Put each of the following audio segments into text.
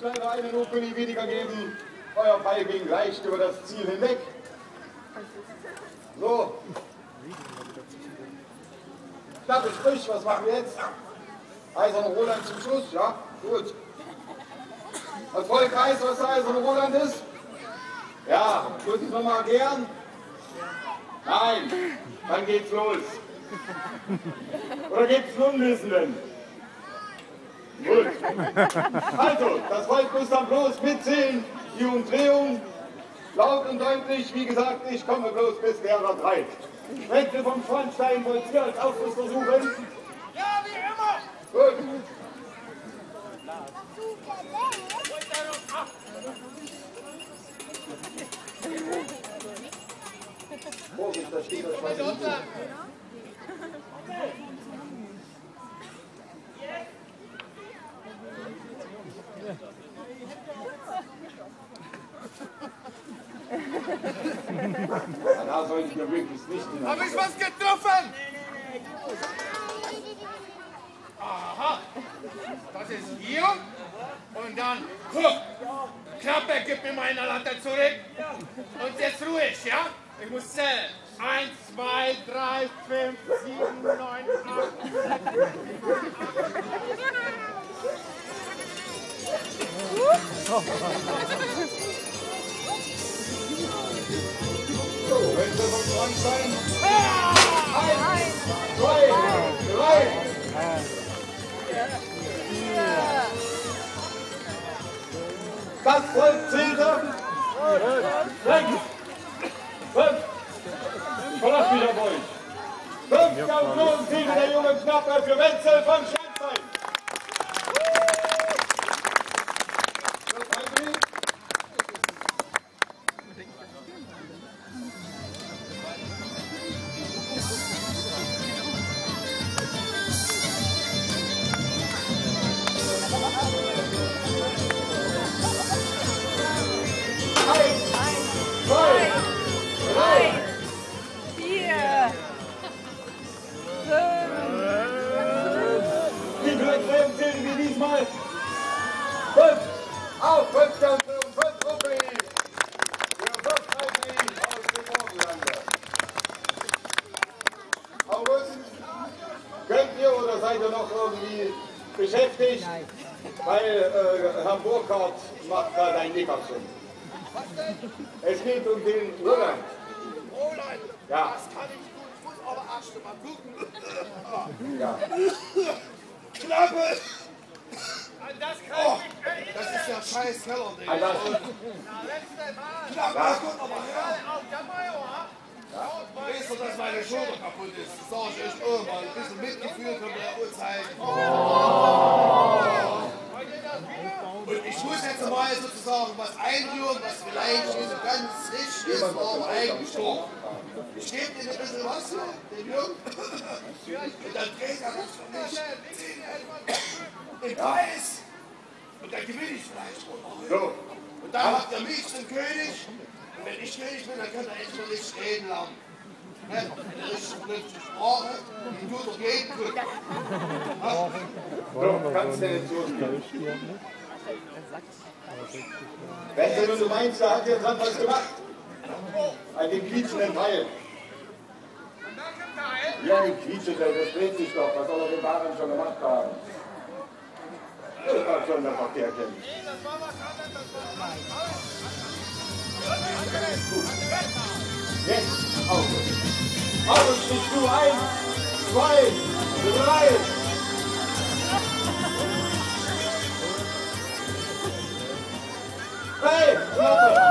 ich leider einen Openi weniger geben. Euer Pfeil ging leicht über das Ziel hinweg. So. Knappe Strich, was machen wir jetzt? Eiserne Roland zum Schluss, ja? Gut. Das volle Kreis, was der Eiserne Roland ist? Ja, muss ich nochmal erklären? Nein, dann geht's los. Oder gibt's Unwissenden? Gut. Also, das Volk muss dann bloß mitzählen, die Umdrehung. Laut und deutlich, wie gesagt, ich komme bloß bis Lehrer 3. Wechsel vom Schornstein wollt ihr als Aufschluss versuchen? Ja, wie immer! Gut. Vorsicht, da steht das Danach soll ich mir wirklich nicht in Habe ich was getroffen? Aha, das ist hier und dann huh, Klappe, gib mir meine Latte zurück und jetzt ruhig, ja? Ich muss zählen. 1, 2, 3, 5, 7, 9, 8. Verlasse mich auf euch. Fünf Gauzonen zählte der junge Knappe für Wenzel von Schornstein. Fünf! Auf! Fünf Ganze und fünf Ruppi! Der Volksreisling aus dem Morgenlande. August, könnt ihr oder seid ihr noch irgendwie beschäftigt? Weil äh, Herr Burkhardt macht gerade ein Nickerchen. Es geht um den Roland. Roland, Ja, das kann ich gut. Ich muss aber erst mal gucken. ja. Klappe! Oh, das ist ja scheiß Keller, Digga. Alter, Na, letzte Mal. Klappe, guck doch mal her. Auf der Major. Weißt du, dass meine Schulter kaputt ist? Das sag ich euch irgendwann. Ein bisschen Mitgefühl können wir ja wohl zeigen. Und ich muss jetzt mal sozusagen was einrühren, was vielleicht nicht so ganz richtig ist, aber eigentlich doch. Ich gebe dir ein bisschen was hier, den Jürgen. Und dann dreht er das für mich. Im Preis. Und dann gewinne ich vielleicht. So, Und dann habt ihr mich zum König. Und wenn ich König bin, dann könnt ihr endlich mal richtig reden lernen. Ne? Eine richtig vernünftige Sprache, die tut doch jeden gut. so, kannst du jetzt losgehen. Wenn du meinst, da hat jetzt dran was gemacht. An dem quietschenden Teil. Ja, die quietschende, das dreht sich doch. Was soll er den Waren schon gemacht haben? Das war schon der Verkehrchen. Jetzt auf. Aus, bist du eins, zwei, drei. Hey, Klappe!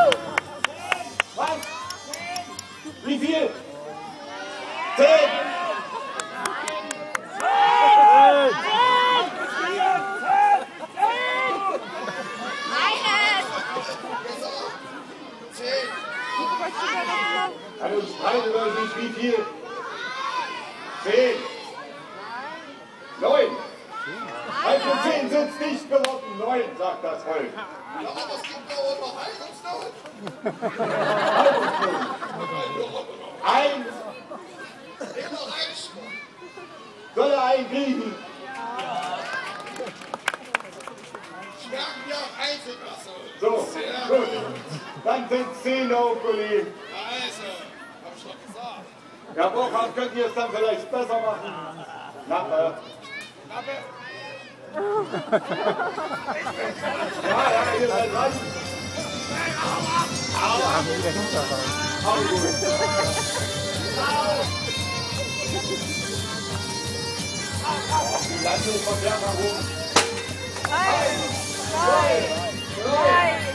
Also streiten wir uns nicht wie viel. Zehn! Neun! Also zehn sind's nicht geworden. Neun, sagt das Volk. Ja, aber es gibt da noch Heilungsnot. Eins Immer eins. soll er einkriegen. Merken wir auch eins Dann sind Zähne auf, Uli. Also, hab ich doch gesagt. Herr Burkhardt, könnt ihr es dann vielleicht besser machen? Nachher. Klappe. Ja, ja, ihr seid dran. Oh, die Landung von der. Eins, zwei, drei,